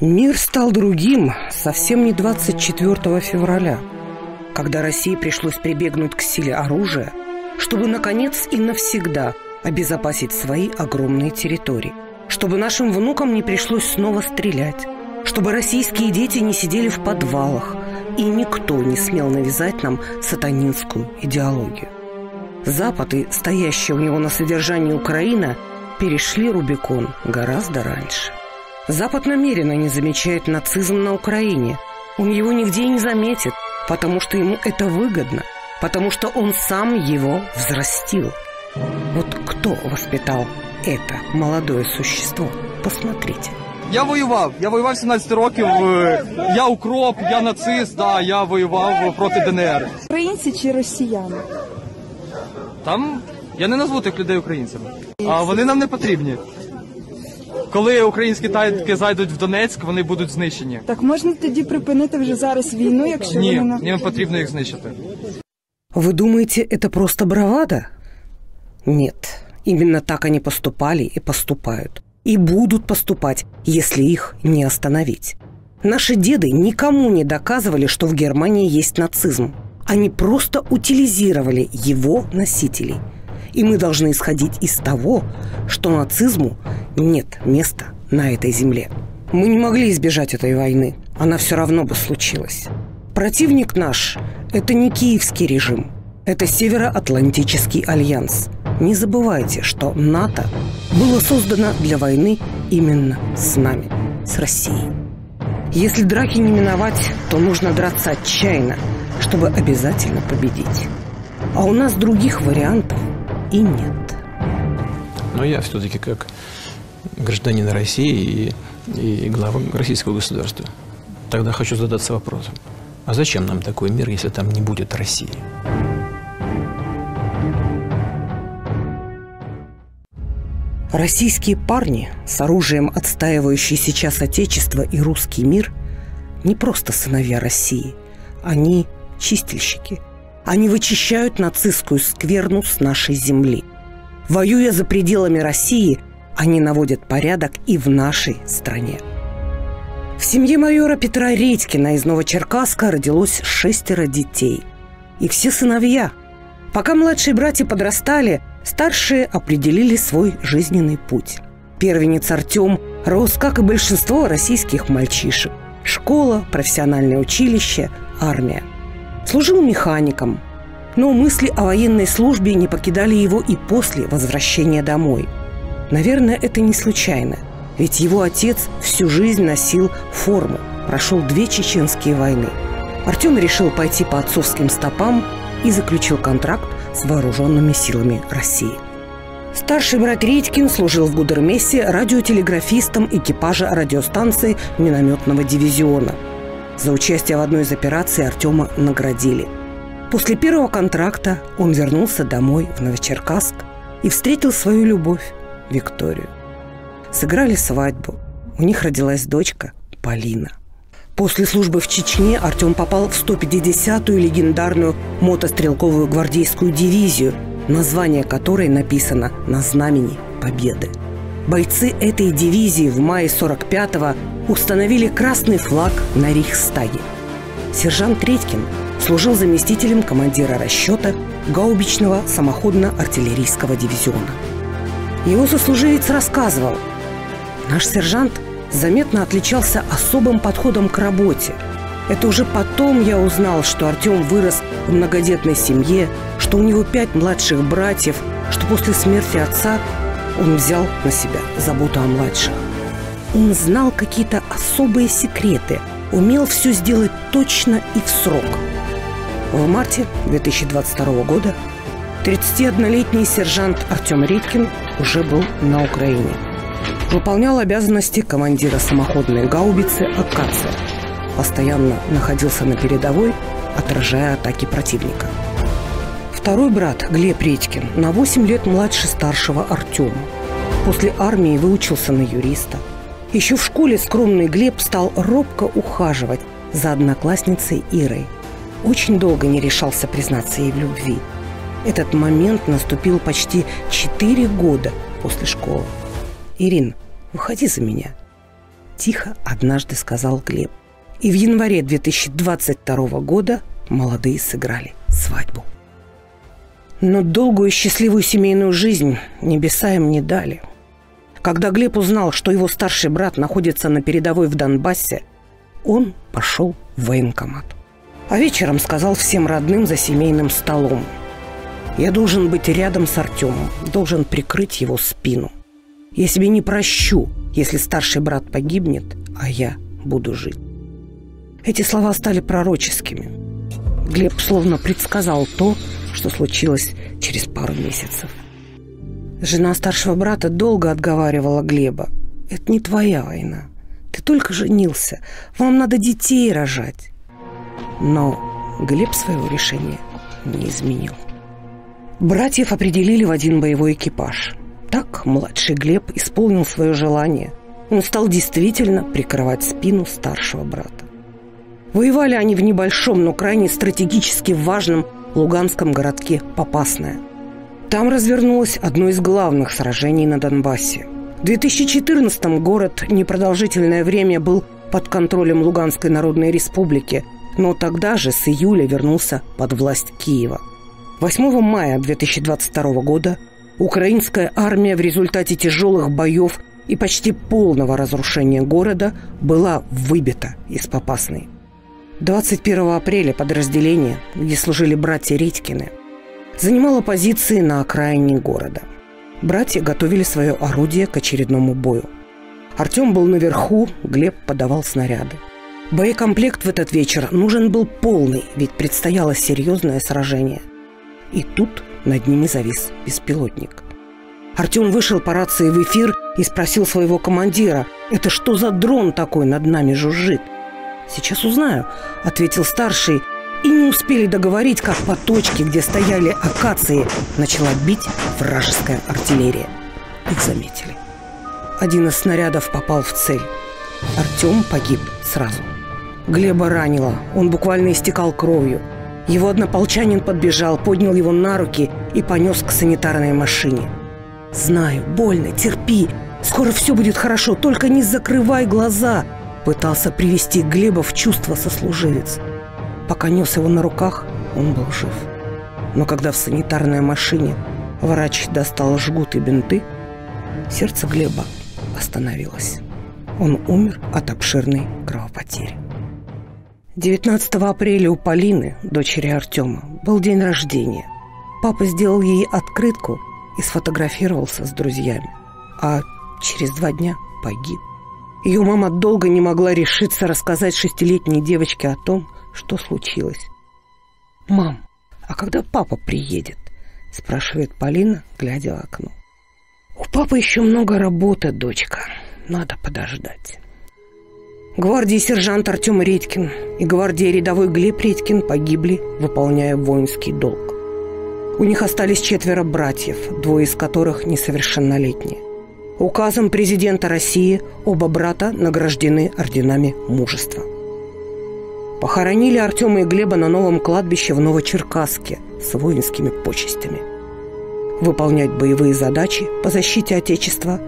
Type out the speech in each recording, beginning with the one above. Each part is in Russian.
Мир стал другим совсем не 24 февраля, когда России пришлось прибегнуть к силе оружия, чтобы, наконец и навсегда обезопасить свои огромные территории, чтобы нашим внукам не пришлось снова стрелять, чтобы российские дети не сидели в подвалах, и никто не смел навязать нам сатанинскую идеологию. Запад и стоящая у него на содержании Украина перешли Рубикон гораздо раньше. Запад намеренно не замечает нацизм на Украине. Он его нигде не заметит, потому что ему это выгодно, потому что он сам его взрастил. Вот кто воспитал это молодое существо? Посмотрите. Я воював. Я воював 17 років. Е, Я укроп, я нацист, да, я воював проти ДНР. Українці чи росіяни? Там я не назву тих людей українцями. А вони нам не потрібні. Коли українські танки зайдуть в Донецьк, вони будуть знищені. Так можна тоді припинити вже зараз війну, якщо Ні, вони на їм потрібно їх знищити. Вы думаете, это просто бравада? Нет, именно так они поступали и поступают. И будут поступать, если их не остановить. Наши деды никому не доказывали, что в Германии есть нацизм. Они просто утилизировали его носителей. и мы должны исходить из того, что нацизму нет места на этой земле. Мы не могли избежать этой войны. Она все равно бы случилась. Противник наш – это не киевский режим. Это Североатлантический альянс. Не забывайте, что НАТО было создано для войны именно с нами, с Россией. Если драки не миновать, то нужно драться отчаянно, чтобы обязательно победить. А у нас других вариантов и нет. Но я все-таки как гражданин России и, и глава российского государства. Тогда хочу задаться вопросом. А зачем нам такой мир, если там не будет России? Российские парни с оружием, отстаивающие сейчас Отечество и русский мир, не просто сыновья России. Они чистильщики. Они вычищают нацистскую скверну с нашей земли. Воюя за пределами России, они наводят порядок и в нашей стране. В семье майора Петра Редькина из Новочеркасска родилось шестеро детей. И все сыновья. Пока младшие братья подрастали, старшие определили свой жизненный путь. Первенец Артем рос, как и большинство российских мальчишек. Школа, профессиональное училище, армия. Служил механиком, но мысли о военной службе не покидали его и после возвращения домой. Наверное, это не случайно, ведь его отец всю жизнь носил форму, прошел две чеченские войны. Артем решил пойти по отцовским стопам и заключил контракт с вооруженными силами России. Старший брат Редькин служил в Гудермесе радиотелеграфистом экипажа радиостанции минометного дивизиона. За участие в одной из операций Артема наградили. После первого контракта он вернулся домой в Новочеркасск и встретил свою любовь Викторию. Сыграли свадьбу. У них родилась дочка Полина – После службы в Чечне Артем попал в 150-ю легендарную мотострелковую гвардейскую дивизию, название которой написано на знамени Победы. Бойцы этой дивизии в мае 45-го установили красный флаг на Рейхстаге. Сержант Редькин служил заместителем командира расчета гаубичного самоходно-артиллерийского дивизиона. Его сослуживец рассказывал, наш сержант – заметно отличался особым подходом к работе. Это уже потом я узнал, что Артем вырос в многодетной семье, что у него пять младших братьев, что после смерти отца он взял на себя заботу о младших. Он знал какие-то особые секреты, умел все сделать точно и в срок. В марте 2022 года 31-летний сержант Артем Редькин уже был на Украине – Выполнял обязанности командира самоходной гаубицы «Акация». Постоянно находился на передовой, отражая атаки противника. Второй брат, Глеб Редькин, на 8 лет младше старшего Артема. После армии выучился на юриста. Еще в школе скромный Глеб стал робко ухаживать за одноклассницей Ирой. Очень долго не решался признаться ей в любви. Этот момент наступил почти 4 года после школы. «Ирин, выходи за меня». тихо однажды сказал Глеб. И в январе 2022 года молодые сыграли свадьбу. Но долгую счастливую семейную жизнь небеса им не дали. Когда Глеб узнал, что его старший брат находится на передовой в Донбассе, он пошел в военкомат. А вечером сказал всем родным за семейным столом. «Я должен быть рядом с Артемом, должен прикрыть его спину. Я себе не прощу, если старший брат погибнет, а я буду жить». Эти слова стали пророческими. Глеб словно предсказал то, что случилось через пару месяцев. Жена старшего брата долго отговаривала Глеба. «Это не твоя война. Ты только женился. Вам надо детей рожать». Но Глеб своего решения не изменил. Братьев определили в один боевой экипаж. Так младший Глеб исполнил свое желание. Он стал действительно прикрывать спину старшего брата. Воевали они в небольшом, но крайне стратегически важном луганском городке Попасное. Там развернулось одно из главных сражений на Донбассе. В 2014 город непродолжительное время был под контролем Луганской Народной Республики, но тогда же с июля вернулся под власть Киева. 8 мая 2022 года украинская армия в результате тяжелых боев и почти полного разрушения города была выбита из Попасной. 21 апреля подразделение, где служили братья Редькины, занимало позиции на окраине города. Братья готовили свое орудие к очередному бою. Артем был наверху, Глеб подавал снаряды. Боекомплект в этот вечер нужен был полный, ведь предстояло серьезное сражение. И тут над ними завис беспилотник. Артем вышел по рации в эфир и спросил своего командира, «Это что за дрон такой над нами жужжит?» «Сейчас узнаю», — ответил старший. И не успели договорить, как по точке, где стояли акации, начала бить вражеская артиллерия. Их заметили. Один из снарядов попал в цель. Артем погиб сразу. Глеба ранило. Он буквально истекал кровью. Его однополчанин подбежал, поднял его на руки и понес к санитарной машине. «Знаю, больно, терпи. Скоро все будет хорошо, только не закрывай глаза», Пытался привести Глеба в чувство сослуживец. Пока нес его на руках, он был жив. Но когда в санитарной машине врач достал жгут и бинты, сердце Глеба остановилось. Он умер от обширной кровопотери. 19 апреля у Полины, дочери Артема, был день рождения. Папа сделал ей открытку и сфотографировался с друзьями. А через два дня погиб. Ее мама долго не могла решиться рассказать шестилетней девочке о том, что случилось. «Мам, а когда папа приедет?» – спрашивает Полина, глядя в окно. «У папы еще много работы, дочка. Надо подождать». Гвардии сержант Артем Редькин и гвардии рядовой Глеб Редькин погибли, выполняя воинский долг. У них остались четверо братьев, двое из которых несовершеннолетние. Указом президента России оба брата награждены орденами мужества. Похоронили Артема и Глеба на новом кладбище в Новочеркасске с воинскими почестями. Выполнять боевые задачи по защите Отечества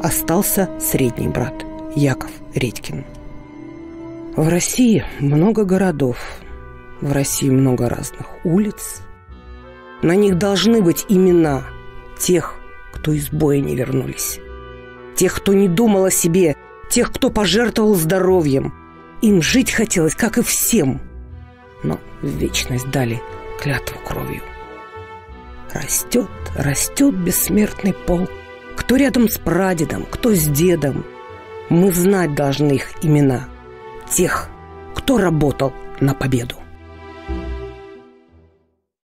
остался средний брат Яков Редькин. В России много городов, в России много разных улиц. На них должны быть имена тех, кто из боя не вернулись тех, кто не думал о себе, тех, кто пожертвовал здоровьем. Им жить хотелось, как и всем. Но в вечность дали клятву кровью. Растет, растет бессмертный пол. Кто рядом с прадедом, кто с дедом. Мы знать должны их имена. Тех, кто работал на победу.